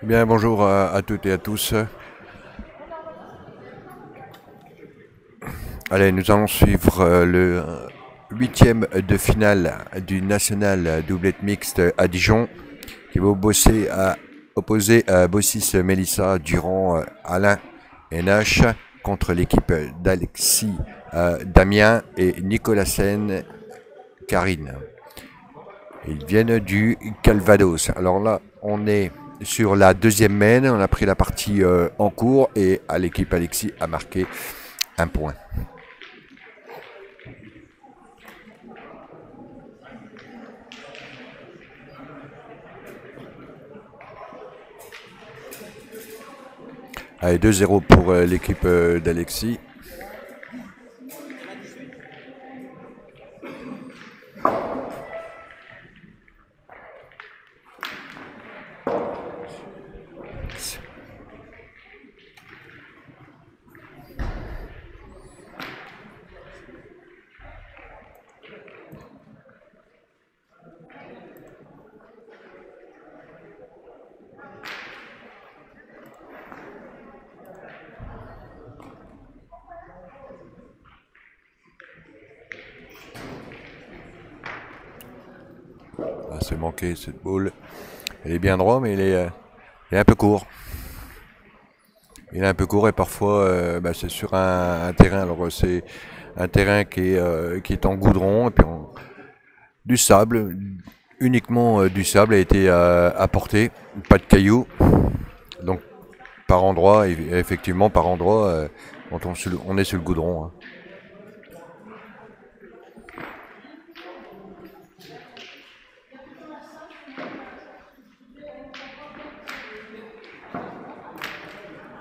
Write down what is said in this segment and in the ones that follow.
Bien, bonjour à, toutes et à tous. Allez, nous allons suivre euh, le huitième de finale du national doublette mixte à Dijon, qui va bosser à, opposer à Bossis Mélissa durant euh, Alain NH contre l'équipe d'Alexis euh, Damien et Nicolas Sen Karine. Ils viennent du Calvados. Alors là, on est sur la deuxième main. On a pris la partie euh, en cours et l'équipe Alexis a marqué un point. Allez, 2-0 pour euh, l'équipe euh, d'Alexis. Manqué cette boule. Elle est bien droit, mais il est, euh, est un peu court. Il est un peu court et parfois euh, bah, c'est sur un, terrain. Alors euh, c'est un terrain qui est, qui est en goudron et puis du sable, uniquement du sable a été apporté, pas de cailloux. Donc par endroit, eff- effectivement par endroit, on est sur le goudron. hein.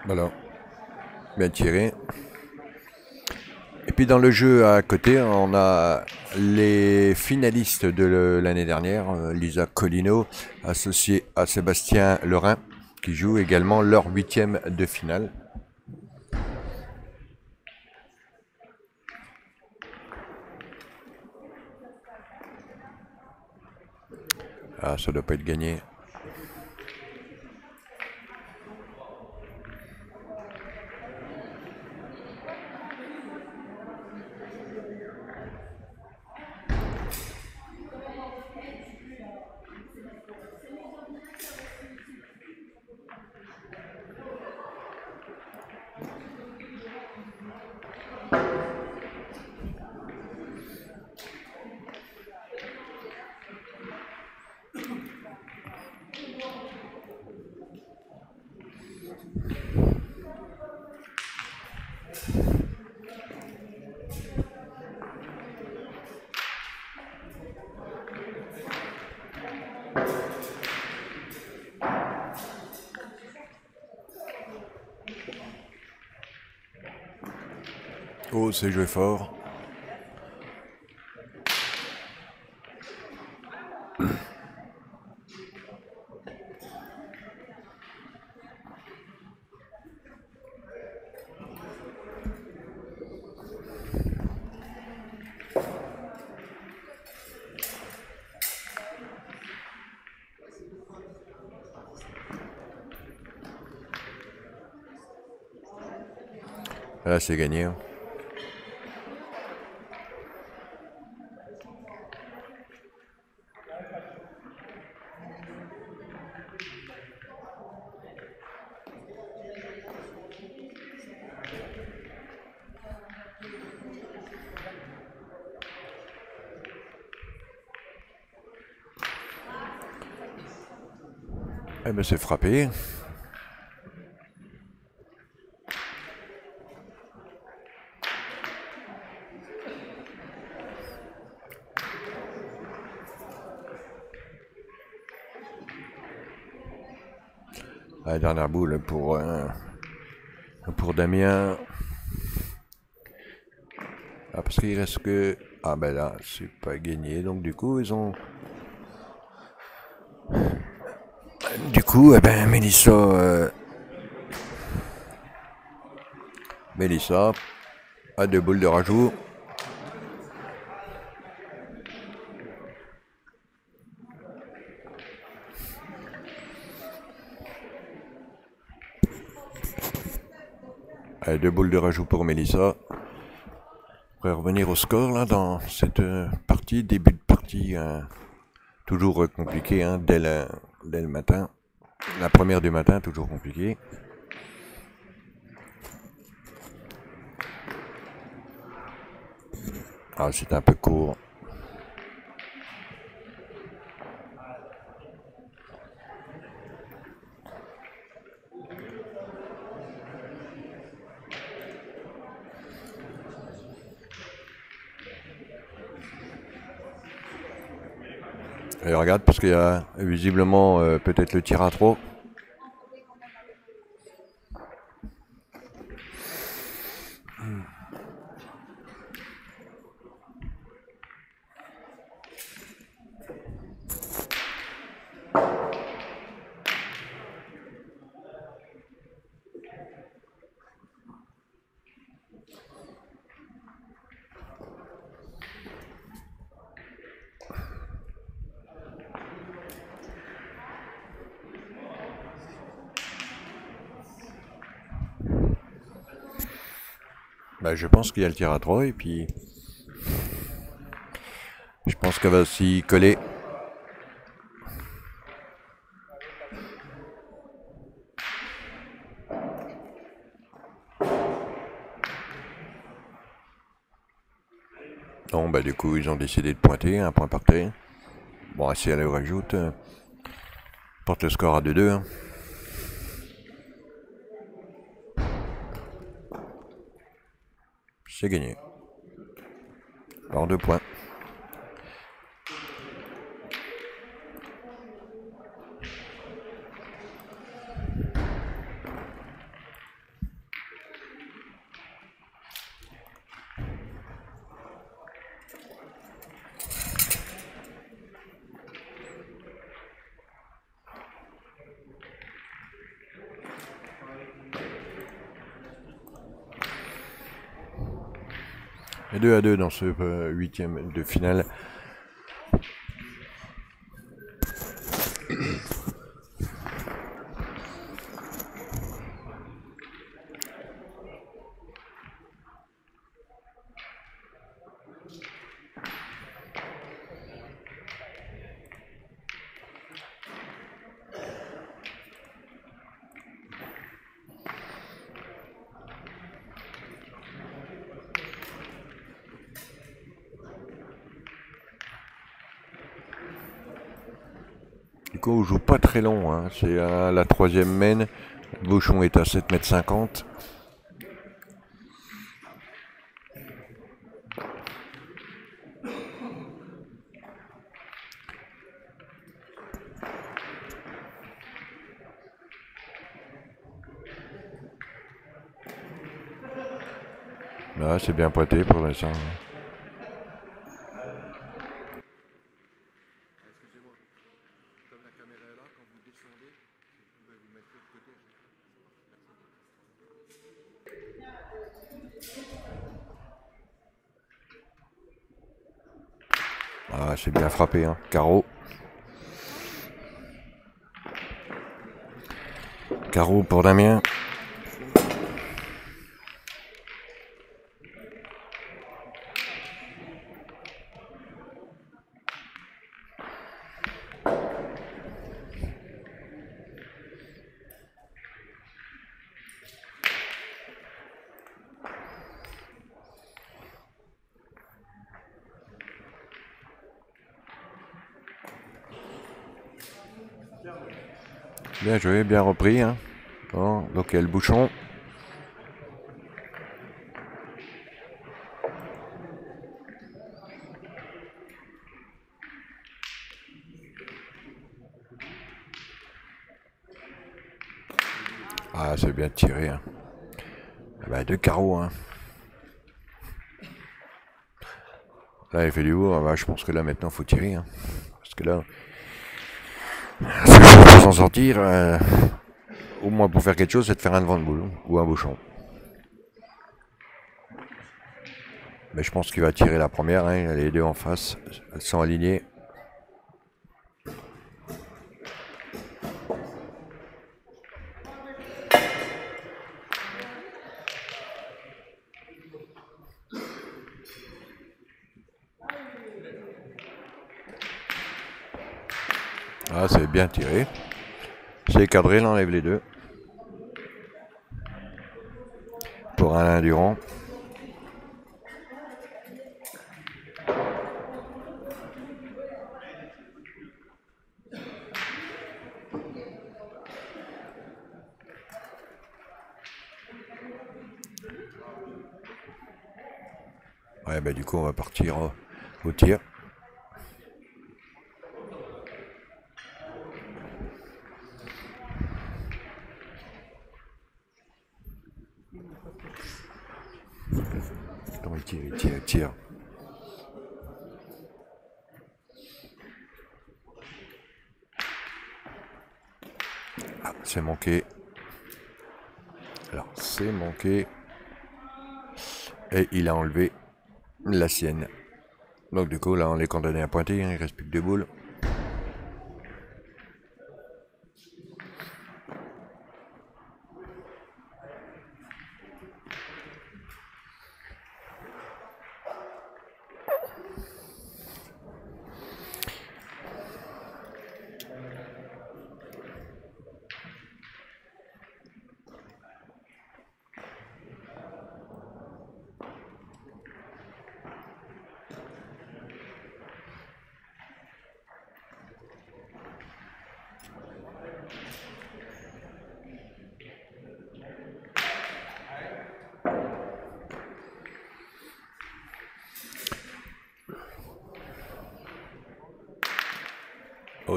Voilà. Bien tiré. Et puis dans le jeu à côté, on a les finalistes de l'année dernière, euh, Lisa Colino, associée à Sébastien Lorrain, qui joue également leur huitième de finale. Ah, ça doit pas être gagné. Oh, c'est joué fort. Là, c'est gagné. Eh ben, c'est frappé. Dernière boule pour, euh, pour Damien. Ah, parce qu'il reste que. Ah, ben là, c'est pas gagné. Donc, du coup, ils ont. coup, eh ben, Mélissa... Euh, Mélissa a deux boules de rajout. Allez, deux boules de rajout pour Mélissa. On pourrait revenir au score là dans cette euh, partie, début de partie, euh, toujours compliqué hein, dès le matin. La première du matin, toujours compliqué. Ah, c'est un peu court. Regarde, parce qu'il y a visiblement euh, peut-être le tir à trop. Bah, je pense qu'il y a le tir à 3 et puis je pense qu'elle va s'y coller. Bon bah du coup ils ont décidé de pointer, un point par terre. Bon si elle rajoute, euh, porte le score à 2-2. C'est gagné. Alors deux points. 2 à 2 dans ce euh, huitième de finale. On joue pas très long. Hein. C'est à la troisième. Le bouchon est à 7 mètres 50. Là, c'est bien pointé pour l'instant. Ah, c'est bien frappé, hein. Carreau. Carreau pour Damien. Bien joué, bien repris. Hein. Bon, donc il bouchon. Ah, c'est bien tiré. Hein. Ah bah, deux carreaux. Hein. Là, il fait du haut. Ah bah, je pense que là, maintenant, faut tirer. Hein. Parce que là, pour s'en sortir, euh, au moins pour faire quelque chose, c'est de faire un devant de boule ou un bouchon. Mais je pense qu'il va tirer la première, hein, les deux en face, elles sont alignées. Ah, c'est bien tiré. C'est cadré, il enlève les deux. Pour Alain Durand. Ouais, bah du coup, on va partir au tir. il tire, il tire, il tire. Ah, c'est manqué. Alors, c'est manqué. Et il a enlevé la sienne. Donc du coup, là, on est condamné à pointer, hein, il reste plus que deux boules.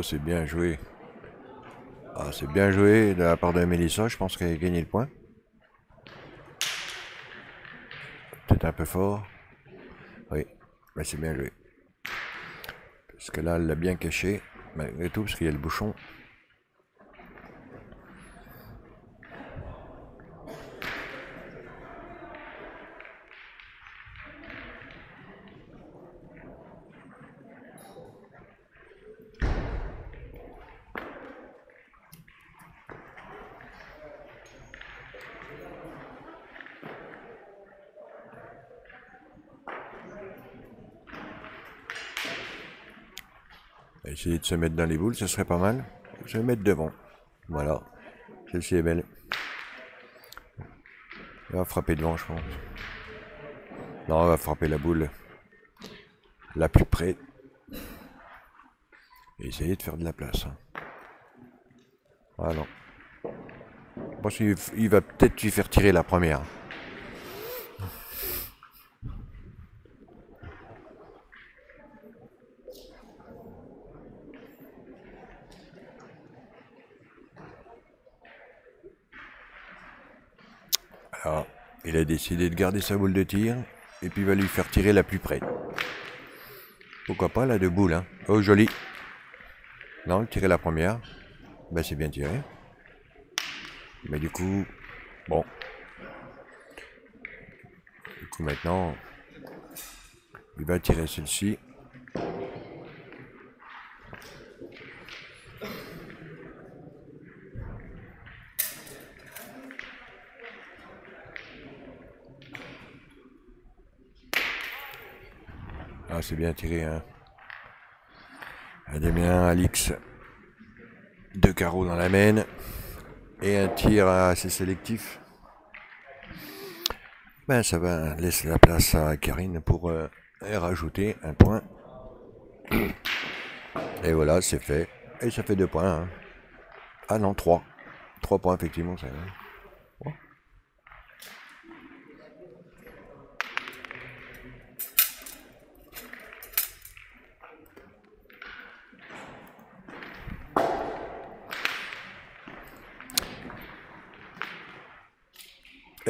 Oh, c'est bien joué. Ah, c'est bien joué de la part de Mélissa. Je pense qu'elle a gagné le point. Peut-être un peu fort. Oui, mais c'est bien joué. Parce que là, elle l'a bien caché, malgré tout, parce qu'il y a le bouchon. Essayer de se mettre dans les boules, ce serait pas mal. Je vais mettre devant. Voilà. Celle-ci est belle. Elle va frapper devant, je pense. Non, on va frapper la boule la plus près. Et essayer de faire de la place. Hein. Voilà. Bon, il va peut-être lui faire tirer la première. Alors, il a décidé de garder sa boule de tir et puis il va lui faire tirer la plus près. Pourquoi pas la deux boules, hein. Oh, joli. Non, tirer la première. Ben, c'est bien tiré. Mais du coup, bon. Du coup, maintenant, il va tirer celle-ci. C'est bien tiré, hein. Damien, Alix. Deux carreaux dans la main. Et un tir assez sélectif. Ben, ça va laisser la place à Karine pour euh, rajouter un point. Et voilà, c'est fait. Et ça fait deux points. Hein. Ah non, trois. Trois points, effectivement, ça.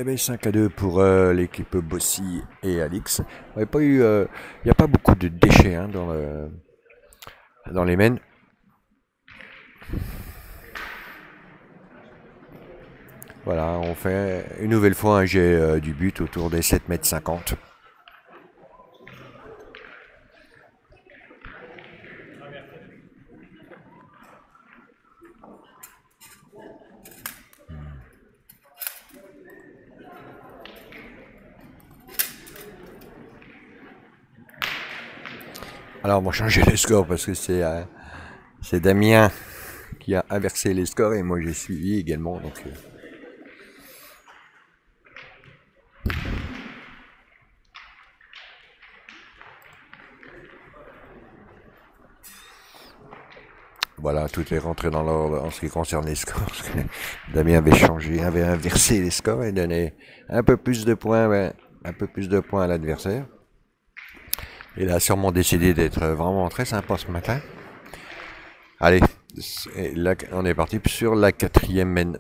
Eh bien, 5 à 2 pour euh, l'équipe Bossy et Alix. Il n'y a, euh, pas beaucoup de déchets hein, dans, les mènes. Voilà, on fait une nouvelle fois un jet euh, du but autour des 7 mètres Alors on va changer les scores parce que c'est euh, C'est Damien qui a inversé les scores et moi j'ai suivi également. Donc, euh. Voilà, tout est rentré dans l'ordre en ce qui concerne les scores. Damien avait changé, avait inversé les scores et donné un peu plus de points, un peu plus de points à l'adversaire. Il a sûrement décidé d'être vraiment très sympa ce matin. Allez, là, on est parti sur la quatrième mène.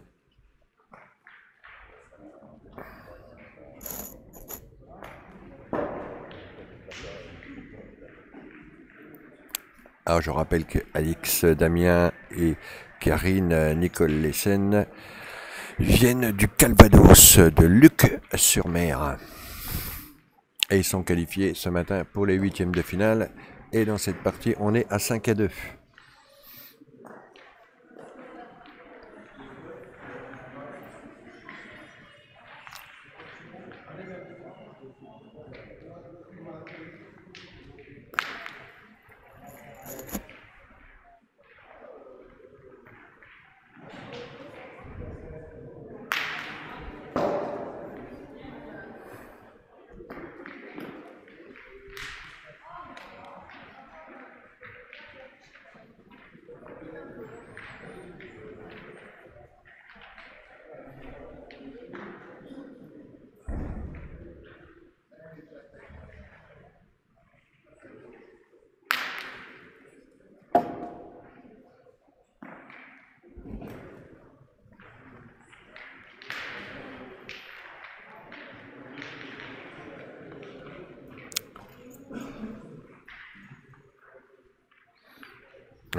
Alors je rappelle que Alix Damien et Karine Nicole Lessen viennent du Calvados de Luc-sur-Mer. Et ils sont qualifiés ce matin pour les huitièmes de finale. Et dans cette partie, on est à 5 à 2.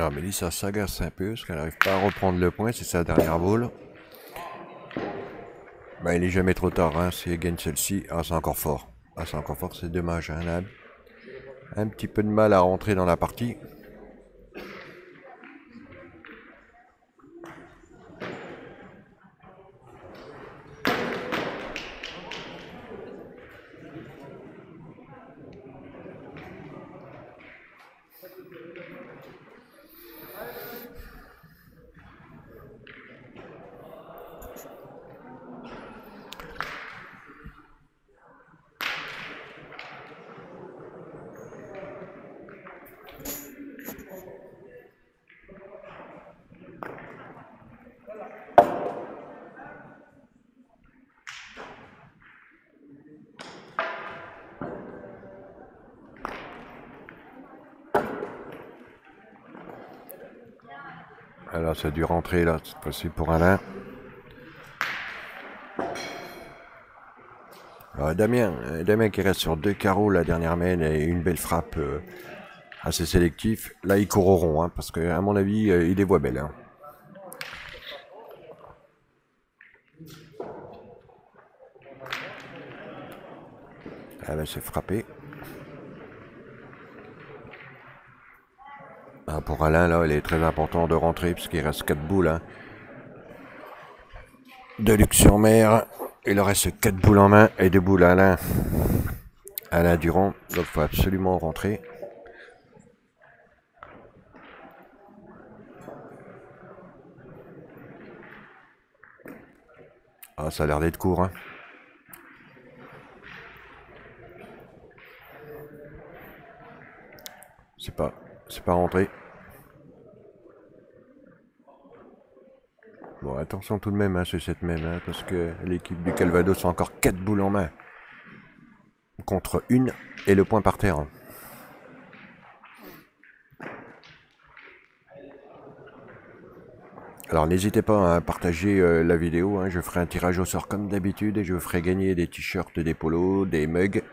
Ah, Mélissa s'agace un peu parce qu'elle n'arrive pas à reprendre le point, c'est sa dernière boule. Bah, il n'est jamais trop tard, hein, si elle gagne celle-ci. Ah, c'est encore fort. Ah, c'est encore fort, c'est dommage. Hein, un petit peu de mal à rentrer dans la partie. Alors ça a dû rentrer là, c'est possible pour Alain. Damien, Damien qui reste sur deux carreaux la dernière main et une belle frappe euh, assez sélectif. Là ils courront, hein, parce que à mon avis euh, il les voit belles. Hein. Elle va se frapper. Ah, pour Alain, là, il est très important de rentrer puisqu'il reste 4 boules. Hein. De Luc sur mer. Il reste 4 boules en main et 2 boules à Alain. Alain Durand. Donc il faut absolument rentrer. Ah, ça a l'air d'être court. Hein. C'est pas, c'est pas rentré. Bon, attention tout de même, hein, c'est cette même, hein, parce que l'équipe du Calvados a encore 4 boules en main. Contre une et le point par terre. Alors n'hésitez pas à partager euh, la vidéo, hein, je ferai un tirage au sort comme d'habitude et je ferai gagner des t-shirts, des polos, des mugs.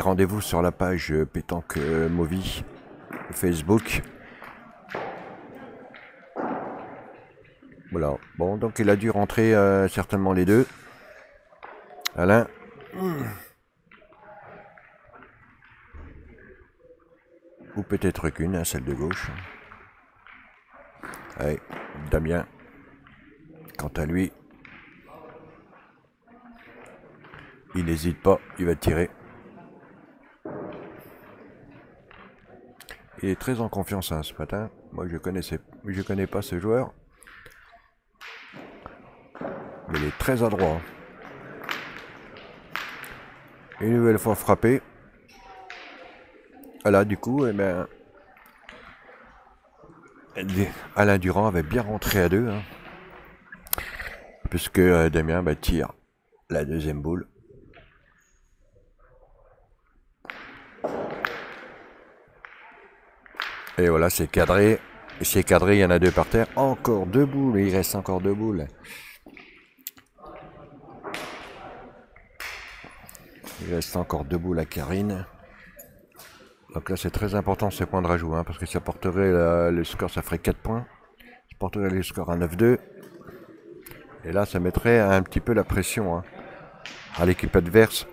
Rendez-vous sur la page Pétanque Movie Facebook. Voilà. Bon, donc il a dû rentrer euh, certainement les deux. Alain. Ou peut-être qu'une, hein, celle de gauche. Allez, Damien. Quant à lui, il n'hésite pas, il va tirer. Il est très en confiance hein, ce matin. Moi, je connaissais, je connais pas ce joueur. Mais il est très adroit. Une nouvelle fois frappé. Voilà, du coup, eh ben, Alain Durand avait bien rentré à deux. Hein, puisque euh, Damien bah, tire la deuxième boule. Et voilà, c'est cadré. C'est cadré, il y en a deux par terre. Encore deux boules, il reste encore deux boules. Il reste encore deux boules à Karine. Donc là, c'est très important ces points de rajout, hein, parce que ça porterait le score, ça ferait 4 points. Ça porterait le score à 9-2. Et là, ça mettrait un petit peu la pression hein, à l'équipe adverse.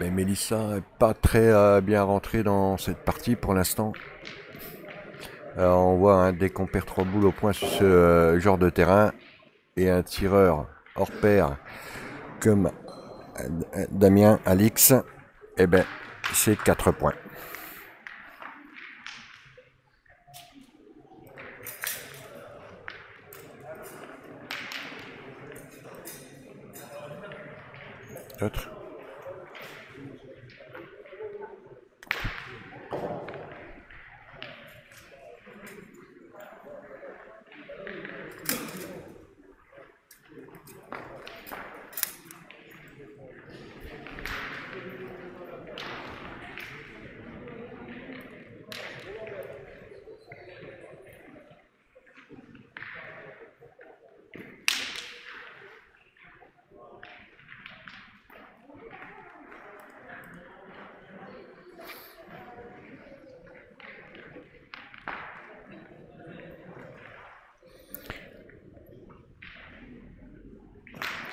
Mais Mélissa n'est pas très euh, bien rentrée dans cette partie pour l'instant. Euh, on voit hein, dès qu'on perd trois boules au point sur ce euh, genre de terrain et un tireur hors pair comme Damien Alix, eh ben c'est 4 points. Autre?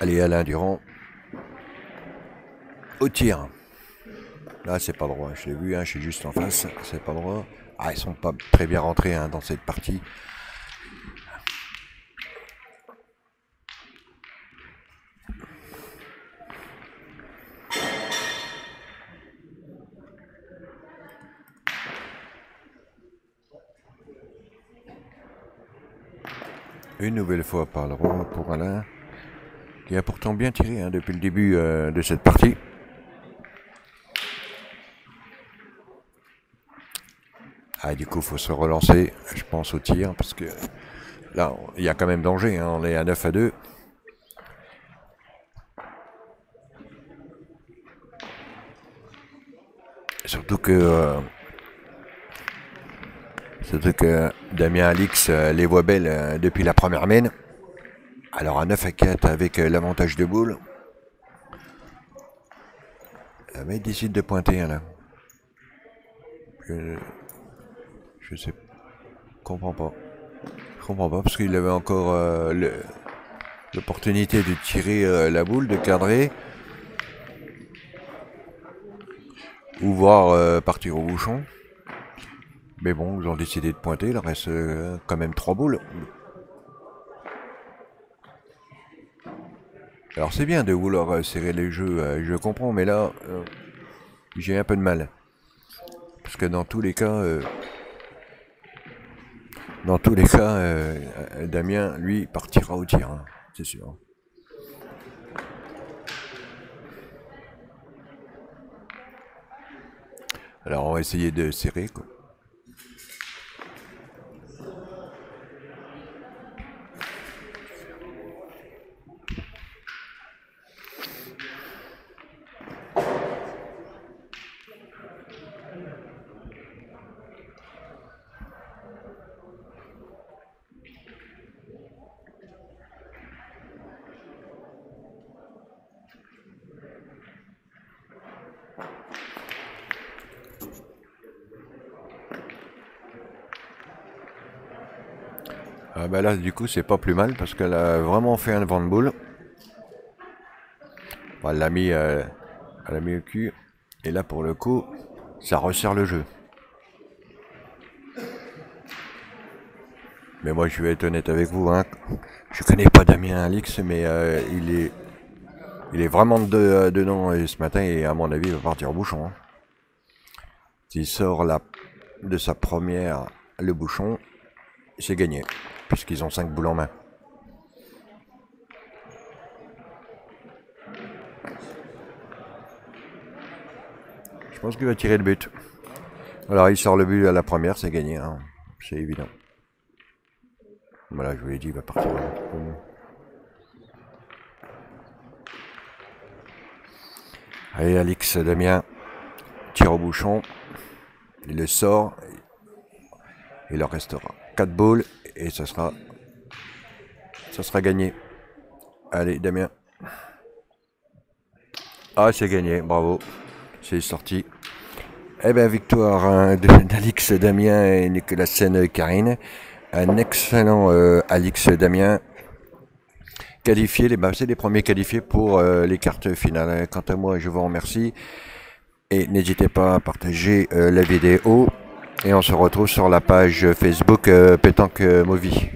Allez, Alain Durand. Au tir. Là, c'est pas droit. Je l'ai vu, hein, je suis juste en face. C'est pas droit. Ah, ils sont pas très bien rentrés hein, dans cette partie. Une nouvelle fois par le rond pour Alain qui a pourtant bien tiré hein, depuis le début euh, de cette partie. Ah, du coup, il faut se relancer, je pense, au tir, parce que là, il y a quand même danger. Hein, on est à 9 à 2. Surtout que, euh, surtout que Damien Alix euh, les voit belles depuis la première mène. Alors à 9 à 4 avec euh, l'avantage de boule. Euh, mais il décide de pointer là. Je, je sais. comprends pas. Je comprends pas parce qu'il avait encore euh, l'opportunité de tirer la boule, de cadrer. Ou voir partir au bouchon. Mais bon, ils ont décidé de pointer. Il reste quand même trois boules. Alors c'est bien de vouloir euh, serrer les jeux, euh, je comprends, mais là, euh, j'ai un peu de mal. Parce que dans tous les cas, dans tous les cas, Damien, lui, partira au tir, hein, c'est sûr. Alors on va essayer de serrer. Bah là, du coup, c'est pas plus mal parce qu'elle a vraiment fait un vent de boule. elle l'a mis, euh, elle mis au cul. Et là, pour le coup, ça resserre le jeu. Mais moi, je vais être honnête avec vous. Hein. Je connais pas Damien Alix, mais euh, il est Il est vraiment de, dedans et ce matin et à mon avis il va partir au bouchon. Hein. S'il sort la, de sa première le bouchon, c'est gagné. Puisqu'ils ont 5 boules en main. Je pense qu'il va tirer le but. Alors il sort le but à la première, c'est gagné. Hein. C'est évident. Voilà, je vous l'ai dit, il va partir. Allez, Alix Damien tire au bouchon. Il le sort. Il leur restera 4 boules et ça sera ça sera gagné. Allez, Damien. Ah, c'est gagné, bravo. C'est sorti. Eh bien, victoire hein, d'Alix Damien et Nicolas Sen Karine. Un excellent euh, Alix Damien qualifié, bah, c'est les premiers qualifiés pour euh, les cartes finales. Quant à moi, je vous remercie et n'hésitez pas à partager euh, la vidéo et on se retrouve sur la page Facebook Pétanque Movie.